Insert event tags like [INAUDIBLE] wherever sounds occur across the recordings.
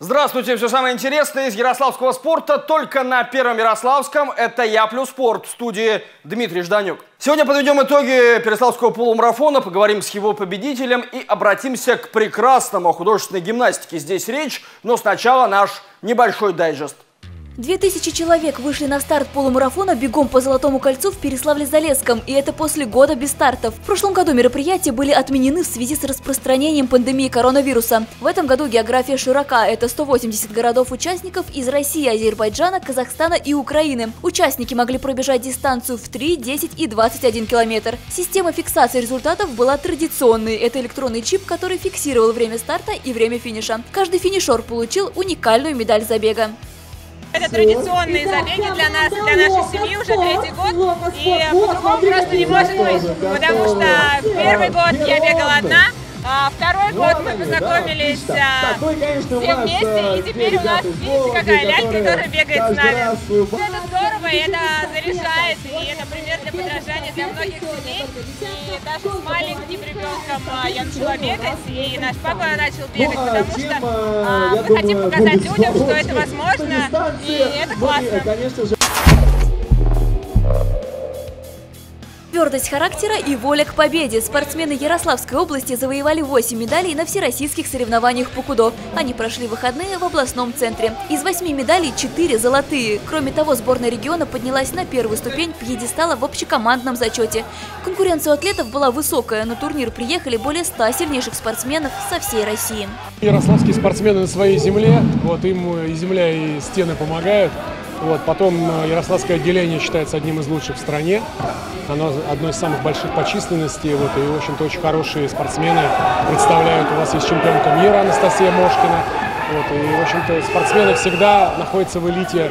Здравствуйте, все самое интересное из ярославского спорта только на Первом Ярославском. Это «Я плюс спорт» в студии Дмитрий Жданюк. Сегодня подведем итоги Переславского полумарафона, поговорим с его победителем и обратимся к прекрасному художественной гимнастике. Здесь речь, но сначала наш небольшой дайджест. 2000 человек вышли на старт полумарафона бегом по Золотому кольцу в Переславле-Залесском, и это после года без стартов. В прошлом году мероприятия были отменены в связи с распространением пандемии коронавируса. В этом году география широка – это 180 городов-участников из России, Азербайджана, Казахстана и Украины. Участники могли пробежать дистанцию в 3, 10 и 21 километр. Система фиксации результатов была традиционной. Это электронный чип, который фиксировал время старта и время финиша. Каждый финишер получил уникальную медаль забега. Это традиционные забеги для нас, для нашей семьи уже третий год, и по-другому просто не может быть, потому что первый год я бегала одна, а второй год мы познакомились а, все вместе, и теперь у нас, видите, какая ляль, которая бегает с нами. Это здорово, и это заряжает, и это пример для подражания для многих семей. И даже с маленьким ребенком а, я начала бегать, и наш папа начал бегать, потому что а, мы хотим показать людям, что это возможно, и это классно. Твердость характера и воля к победе. Спортсмены Ярославской области завоевали 8 медалей на всероссийских соревнованиях по кудо. Они прошли выходные в областном центре. Из 8 медалей 4 золотые. Кроме того, сборная региона поднялась на первую ступень пьедестала в общекомандном зачете. Конкуренция атлетов была высокая. На турнир приехали более 100 сильнейших спортсменов со всей России. Ярославские спортсмены на своей земле. Вот им и земля, и стены помогают. Вот, потом э, Ярославское отделение считается одним из лучших в стране. Оно одно из самых больших по численности. Вот, и, в общем-то, очень хорошие спортсмены представляют. У нас есть чемпионка мира Анастасия Мошкина. Вот, и, в общем-то, спортсмены всегда находятся в элите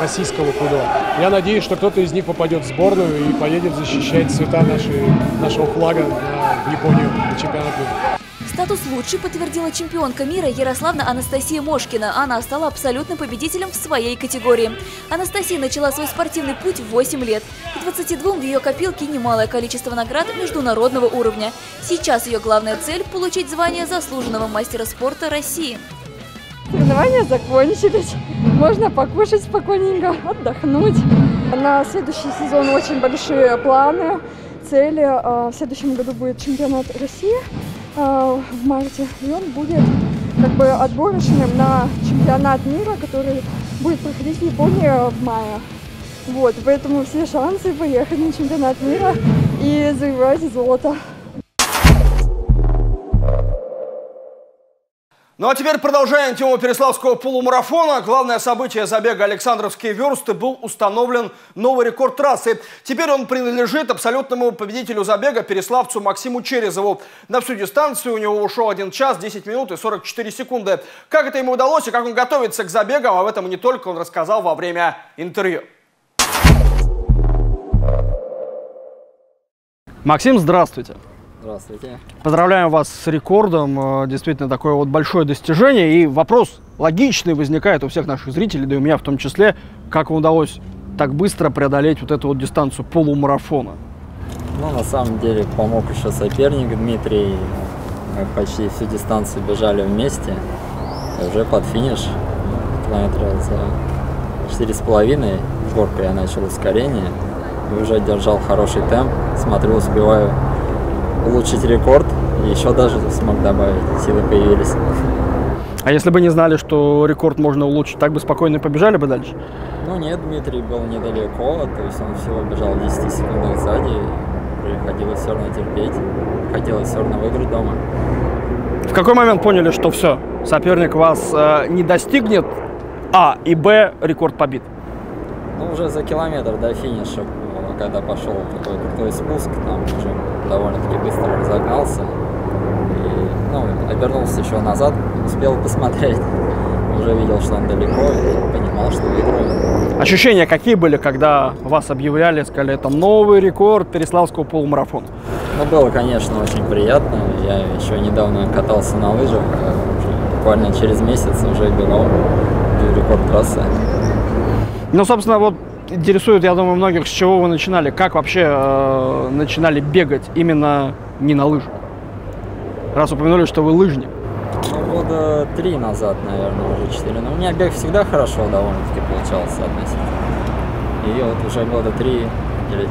российского кудо. Я надеюсь, что кто-то из них попадет в сборную и поедет защищать цвета нашей, нашего флага в Японию на чемпионат мира. Статус лучшей подтвердила чемпионка мира Ярославна Анастасия Мошкина. Она стала абсолютным победителем в своей категории. Анастасия начала свой спортивный путь в 8 лет. К 22 в ее копилке немалое количество наград международного уровня. Сейчас ее главная цель – получить звание заслуженного мастера спорта России. Соревнования закончились. Можно покушать спокойненько, отдохнуть. На следующий сезон очень большие планы, цели. А, в следующем году будет чемпионат России в марте. И он будет как бы отборочным на чемпионат мира, который будет проходить в Японии в мае. Вот, поэтому все шансы поехать на чемпионат мира и завоевать золото. Ну а теперь продолжаем тему Переславского полумарафона. Главное событие забега Александровские версты был установлен новый рекорд трассы. Теперь он принадлежит абсолютному победителю забега Переславцу Максиму Черезову. На всю дистанцию у него ушел 1 час 10 минут и 44 секунды. Как это ему удалось и как он готовится к забегам, об этом не только он рассказал во время интервью. Максим, здравствуйте. Здравствуйте. Поздравляем вас с рекордом. Э, действительно, такое вот большое достижение. И вопрос логичный возникает у всех наших зрителей, да и у меня в том числе, как вам удалось так быстро преодолеть вот эту вот дистанцию полумарафона? Ну, на самом деле, помог еще соперник Дмитрий. Мы почти всю дистанцию бежали вместе. И уже под финиш, километра за четыре с половиной, горкой я начал ускорение. И уже держал хороший темп. Смотрю, успеваю улучшить рекорд. И еще даже смог добавить, силы появились. А если бы не знали, что рекорд можно улучшить, так бы спокойно побежали бы дальше? Ну нет, Дмитрий был недалеко, то есть он всего бежал 10 секунд сзади. Приходилось все равно терпеть, хотелось все равно выиграть дома. В какой момент поняли, что все, соперник вас э, не достигнет, а и б, рекорд побит? Ну, уже за километр до финиша когда пошел такой крутой спуск, там уже довольно-таки быстро разогнался. И, ну, обернулся еще назад, успел посмотреть. [LAUGHS] Уже видел, что он далеко и понимал, что выиграю. Ощущения какие были, когда вас объявляли, сказали, это новый рекорд Переславского полумарафона? Ну, было, конечно, очень приятно. Я еще недавно катался на лыжах, а буквально через месяц уже бежал рекорд трассы. Ну, собственно, вот интересует, я думаю, многих, с чего вы начинали, как вообще э, начинали бегать именно не на лыжах? Раз упомянули, что вы лыжник. Ну, года три назад, наверное, уже четыре. Но у меня бег всегда хорошо довольно-таки получался относительно. И вот уже года три или,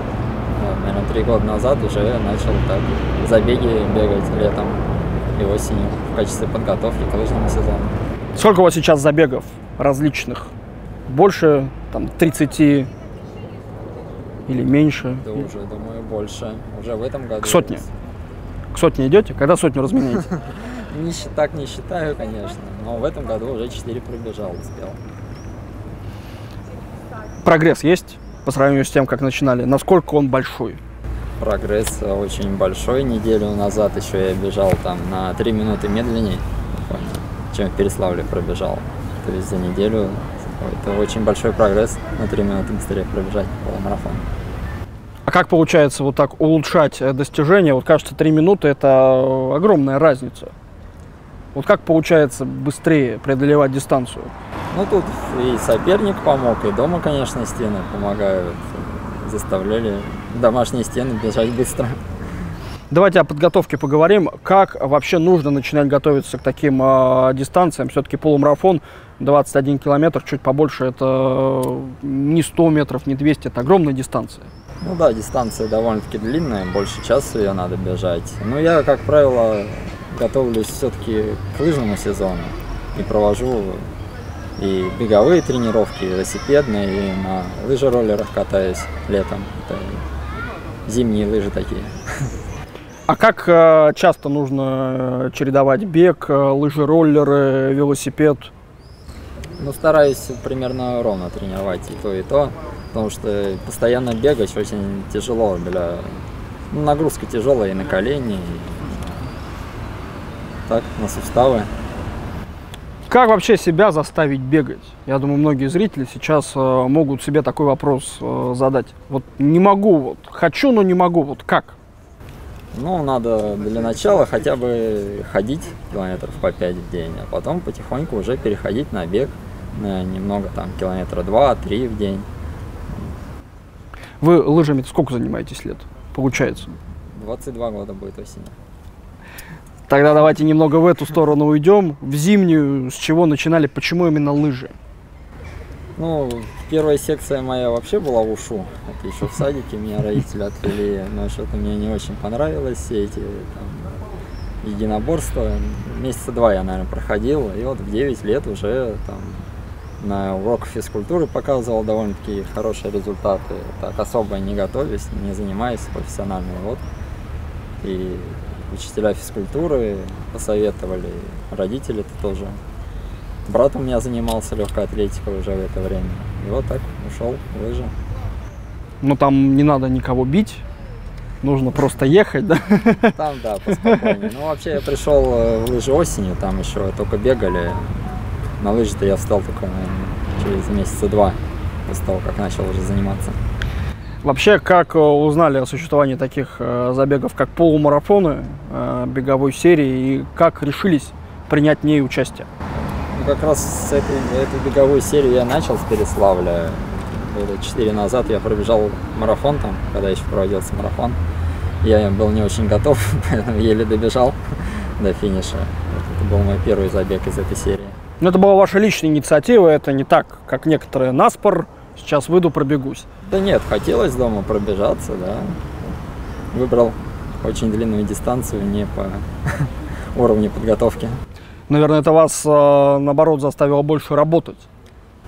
наверное, три года назад уже начал так забеги бегать летом и осенью в качестве подготовки к лыжному сезону. Сколько у вас сейчас забегов различных? Больше там 30 или меньше? Да уже, думаю, больше. Уже в этом году. К сотне? К сотне идете? Когда сотню разменяете? [LAUGHS] Не, так не считаю, конечно, но в этом году уже 4 пробежал, успел. Прогресс есть по сравнению с тем, как начинали? Насколько он большой? Прогресс очень большой. Неделю назад еще я бежал там на 3 минуты медленнее, чем в Переславле пробежал. То есть за неделю это очень большой прогресс на 3 минуты быстрее пробежать полумарафон. А как получается вот так улучшать э, достижения? Вот кажется, 3 минуты это огромная разница. Вот как получается быстрее преодолевать дистанцию? Ну, тут и соперник помог, и дома, конечно, стены помогают. Заставляли домашние стены бежать быстро. Давайте о подготовке поговорим. Как вообще нужно начинать готовиться к таким э, дистанциям? Все-таки полумарафон 21 километр, чуть побольше, это не 100 метров, не 200, это огромная дистанция. Ну да, дистанция довольно-таки длинная, больше часа ее надо бежать. Но я, как правило, готовлюсь все-таки к лыжному сезону и провожу и беговые тренировки, и велосипедные, и на лыжероллерах катаюсь летом. Это зимние лыжи такие. А как э, часто нужно э, чередовать бег, э, лыжи, роллеры, велосипед? Ну, стараюсь примерно ровно тренировать и то, и то, потому что постоянно бегать очень тяжело для... Ну, нагрузка тяжелая и на колени, и так, на суставы. Как вообще себя заставить бегать? Я думаю, многие зрители сейчас э, могут себе такой вопрос э, задать. Вот не могу, вот хочу, но не могу, вот как? Ну, надо для начала хотя бы ходить километров по 5 в день, а потом потихоньку уже переходить на бег немного, там, километра 2-3 в день. Вы лыжами сколько занимаетесь лет, получается? 22 года будет осенью. Тогда давайте немного в эту сторону уйдем. В зимнюю, с чего начинали, почему именно лыжи? Ну, первая секция моя вообще была в УШУ. Это еще в садике меня родители отвели, но что-то мне не очень понравилось все эти там, единоборства. Месяца два я, наверное, проходил, и вот в 9 лет уже там на уроках физкультуры показывал довольно-таки хорошие результаты. Так особо не готовясь, не занимаясь профессионально. Вот. И учителя физкультуры посоветовали, родители-то тоже Брат у меня занимался легкой атлетикой уже в это время. И вот так ушел в лыжи. Ну там не надо никого бить, нужно просто ехать, да? Там, да, поспокойнее. Ну, вообще я пришел э, в лыжи осенью, там еще только бегали. На лыжи-то я встал только, наверное, через месяца два после того, как начал уже заниматься. Вообще, как э, узнали о существовании таких э, забегов, как полумарафоны беговой серии, и как решились принять в ней участие? как раз с этой, эту беговую серию я начал с Переславля. Года четыре назад я пробежал марафон там, когда еще проводился марафон. Я был не очень готов, [LAUGHS] поэтому еле добежал до финиша. Это был мой первый забег из этой серии. Но это была ваша личная инициатива, это не так, как некоторые наспор. Сейчас выйду, пробегусь. Да нет, хотелось дома пробежаться, да. Выбрал очень длинную дистанцию, не по [LAUGHS] уровню подготовки. Наверное, это вас, э, наоборот, заставило больше работать.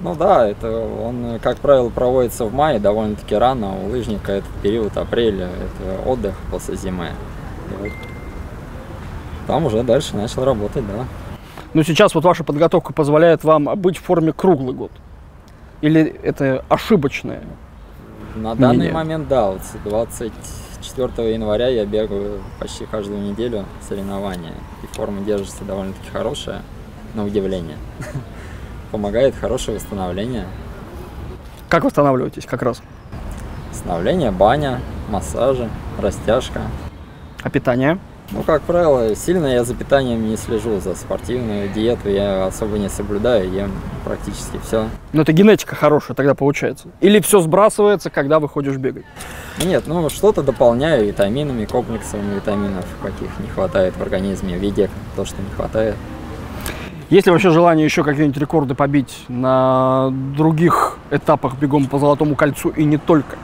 Ну да, это он, как правило, проводится в мае, довольно-таки рано. У лыжника этот период апреля, это отдых после зимы. И вот там уже дальше начал работать, да. Но сейчас вот ваша подготовка позволяет вам быть в форме круглый год? Или это ошибочное? На мнение? данный момент, да, вот 20 4 января я бегаю почти каждую неделю соревнования. И форма держится довольно-таки хорошая, на удивление. [LAUGHS] Помогает хорошее восстановление. Как восстанавливаетесь как раз? Восстановление, баня, массажи, растяжка. А питание? Ну, как правило, сильно я за питанием не слежу, за спортивную диету я особо не соблюдаю, ем практически все. Но это генетика хорошая тогда получается. Или все сбрасывается, когда выходишь бегать? Нет, ну что-то дополняю витаминами, комплексами витаминов, каких не хватает в организме, в еде то, что не хватает. Есть ли вообще желание еще какие-нибудь рекорды побить на других этапах бегом по Золотому кольцу и не только?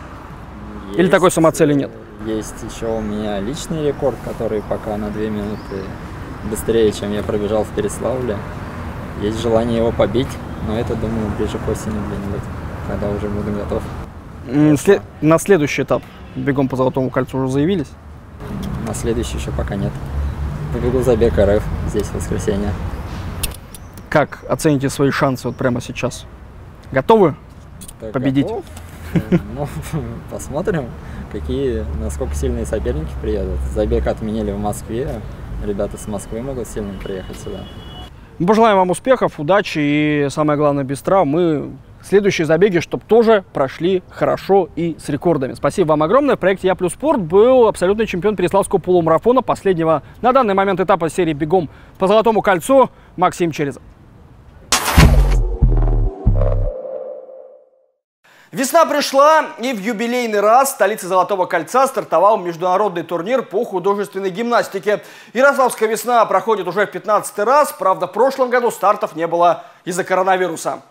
Есть, Или такой самоцели нет? Есть еще у меня личный рекорд, который пока на 2 минуты быстрее, чем я пробежал в Переславле. Есть желание его побить, но это, думаю, ближе к осени где-нибудь, когда уже буду готов. След... На следующий этап бегом по Золотому кольцу уже заявились? На следующий еще пока нет. Побегу забег РФ здесь в воскресенье. Как оцените свои шансы вот прямо сейчас? Готовы так, победить? Готов? Ну, [LAUGHS] посмотрим, какие, насколько сильные соперники приедут. Забег отменили в Москве. Ребята с Москвы могут сильно приехать сюда. Мы пожелаем вам успехов, удачи и, самое главное, без травм. Мы следующие забеги, чтобы тоже прошли хорошо и с рекордами. Спасибо вам огромное. В проекте «Я плюс спорт» был абсолютный чемпион Переславского полумарафона, последнего на данный момент этапа серии «Бегом по Золотому кольцу» Максим Черезов. Весна пришла, и в юбилейный раз столице Золотого кольца стартовал международный турнир по художественной гимнастике. Ярославская весна проходит уже в 15 раз, правда в прошлом году стартов не было из-за коронавируса.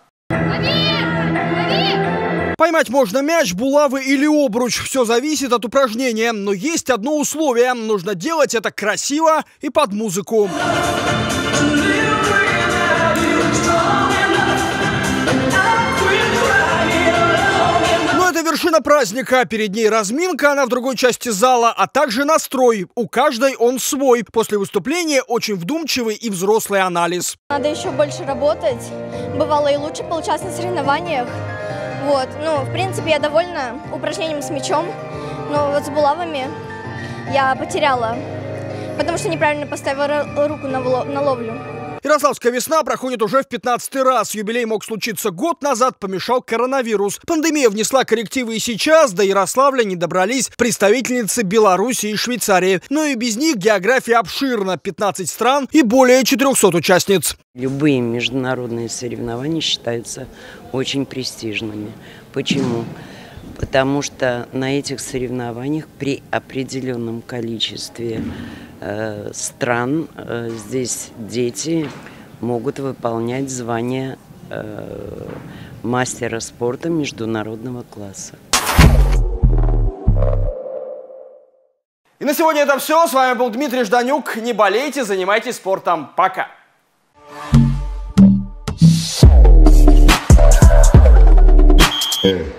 Поймать можно мяч, булавы или обруч. Все зависит от упражнения. Но есть одно условие. Нужно делать это красиво и под музыку. Праздника. Перед ней разминка, она в другой части зала, а также настрой. У каждой он свой. После выступления очень вдумчивый и взрослый анализ. Надо еще больше работать. Бывало и лучше получалось на соревнованиях. Вот, ну, в принципе, я довольна упражнением с мячом, но вот с булавами я потеряла, потому что неправильно поставила руку на, на ловлю. Ярославская весна проходит уже в 15 раз. Юбилей мог случиться год назад, помешал коронавирус. Пандемия внесла коррективы и сейчас. До Ярославля не добрались представительницы Беларуси и Швейцарии. Но и без них география обширна. 15 стран и более 400 участниц. Любые международные соревнования считаются очень престижными. Почему? Потому что на этих соревнованиях при определенном количестве Э, стран э, здесь дети могут выполнять звание э, мастера спорта международного класса. И на сегодня это все. С вами был Дмитрий Жданюк. Не болейте, занимайтесь спортом. Пока. Yeah.